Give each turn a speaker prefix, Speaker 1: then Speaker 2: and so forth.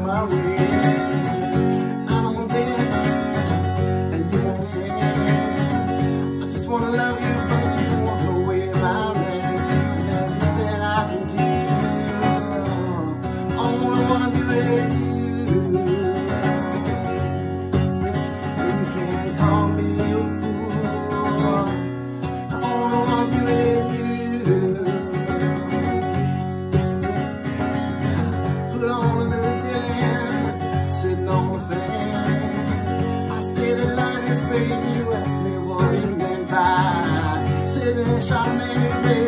Speaker 1: my way. I don't want dance, and you won't sing. I just wanna love you, but you want away my ring. There's nothing I can do. Only wanna be with you. You can call me a fool. I wanna be with you. Sitting Charmaine